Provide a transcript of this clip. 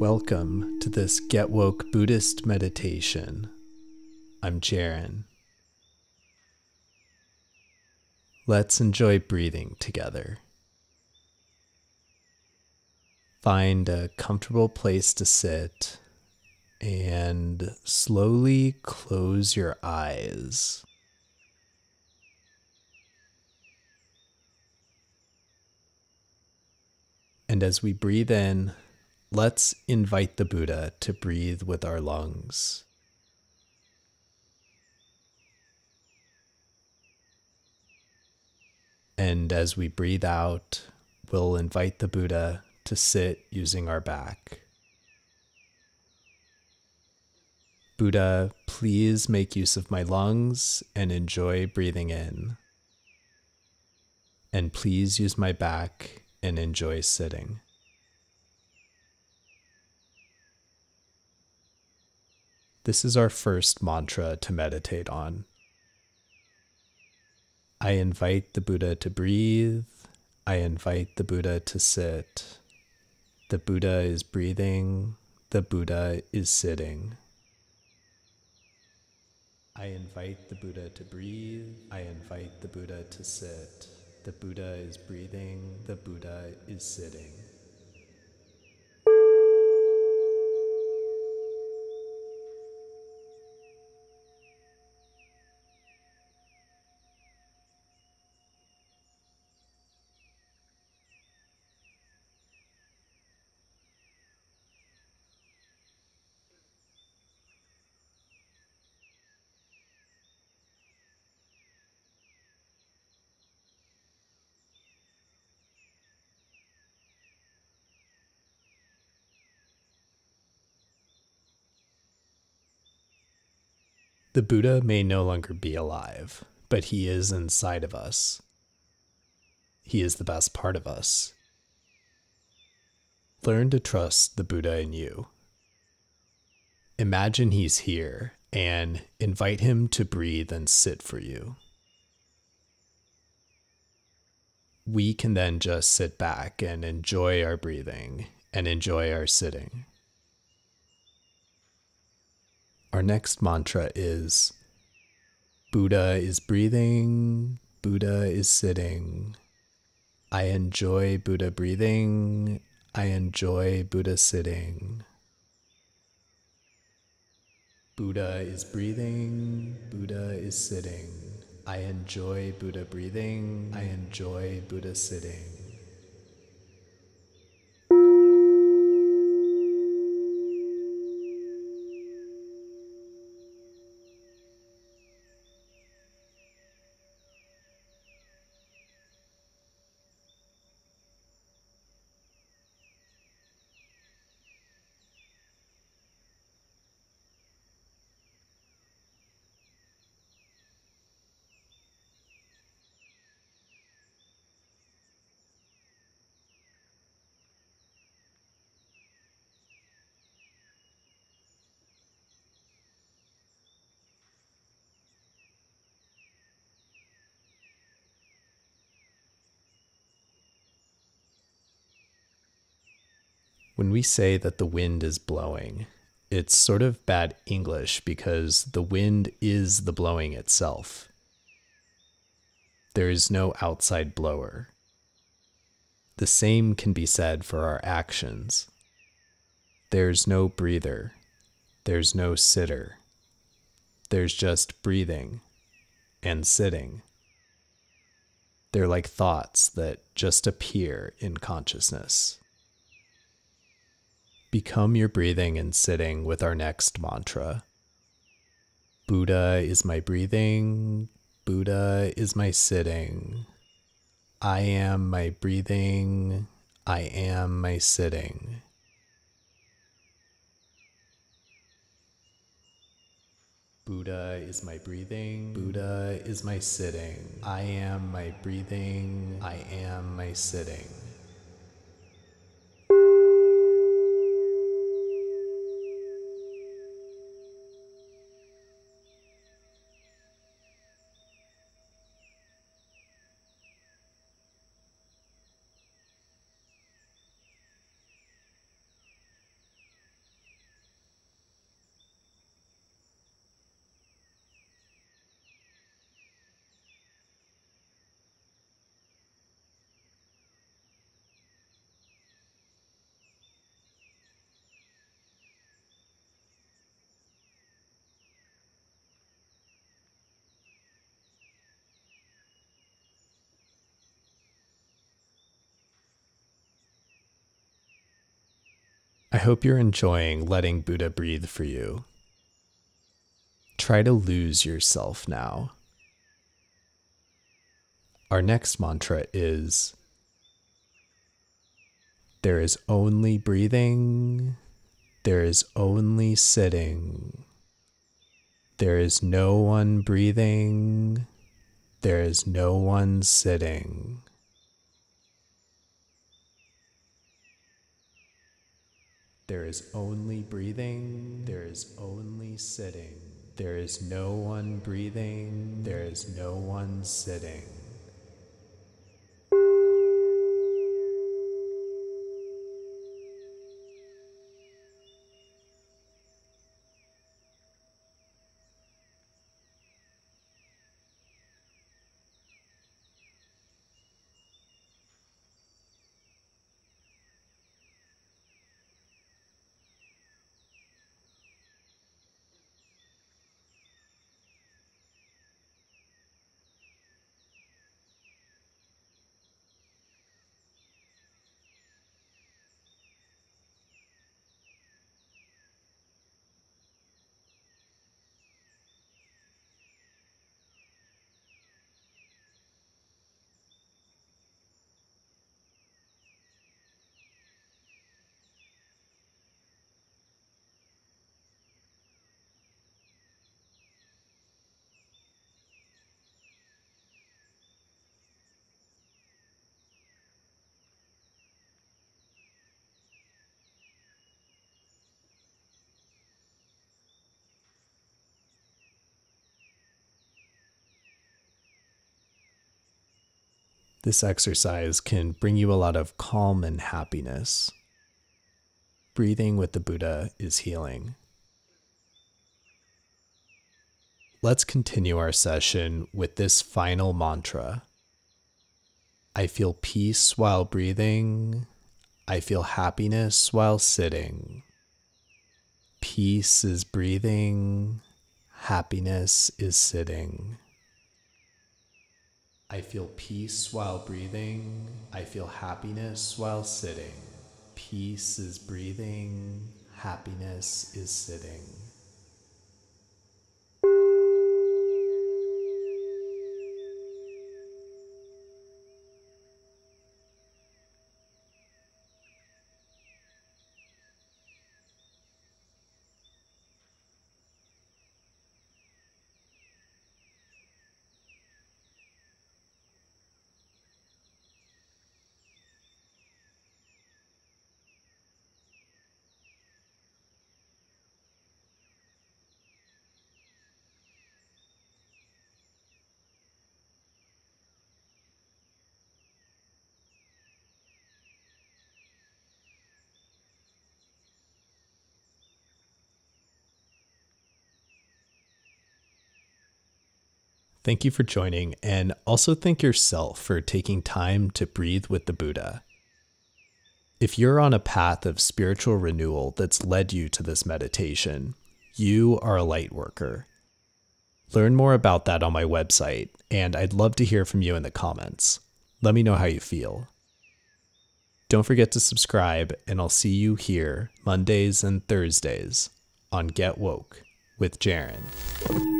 Welcome to this Get Woke Buddhist meditation. I'm Jaron. Let's enjoy breathing together. Find a comfortable place to sit and slowly close your eyes. And as we breathe in, let's invite the Buddha to breathe with our lungs. And as we breathe out, we'll invite the Buddha to sit using our back. Buddha, please make use of my lungs and enjoy breathing in. And please use my back and enjoy sitting. This is our first mantra to meditate on. I invite the Buddha to breathe. I invite the Buddha to sit. The Buddha is breathing. The Buddha is sitting. I invite the Buddha to breathe. I invite the Buddha to sit. The Buddha is breathing. The Buddha is sitting. The Buddha may no longer be alive, but he is inside of us. He is the best part of us. Learn to trust the Buddha in you. Imagine he's here and invite him to breathe and sit for you. We can then just sit back and enjoy our breathing and enjoy our sitting. Our next mantra is Buddha is breathing, Buddha is sitting. I enjoy Buddha breathing, I enjoy Buddha sitting. Buddha is breathing, Buddha is sitting. I enjoy Buddha breathing, I enjoy Buddha sitting. When we say that the wind is blowing, it's sort of bad English because the wind is the blowing itself. There is no outside blower. The same can be said for our actions. There's no breather. There's no sitter. There's just breathing and sitting. They're like thoughts that just appear in consciousness. Become your breathing and sitting with our next mantra. Buddha is my breathing. Buddha is my sitting. I am my breathing. I am my sitting. Buddha is my breathing. Buddha is my sitting. I am my breathing. I am my sitting. Hope you're enjoying letting Buddha breathe for you. Try to lose yourself now. Our next mantra is There is only breathing, there is only sitting. There is no one breathing, there is no one sitting. There is only breathing, there is only sitting. There is no one breathing, there is no one sitting. This exercise can bring you a lot of calm and happiness. Breathing with the Buddha is healing. Let's continue our session with this final mantra. I feel peace while breathing. I feel happiness while sitting. Peace is breathing. Happiness is sitting. I feel peace while breathing. I feel happiness while sitting. Peace is breathing. Happiness is sitting. Thank you for joining, and also thank yourself for taking time to breathe with the Buddha. If you're on a path of spiritual renewal that's led you to this meditation, you are a light worker. Learn more about that on my website, and I'd love to hear from you in the comments. Let me know how you feel. Don't forget to subscribe, and I'll see you here Mondays and Thursdays on Get Woke with Jaron.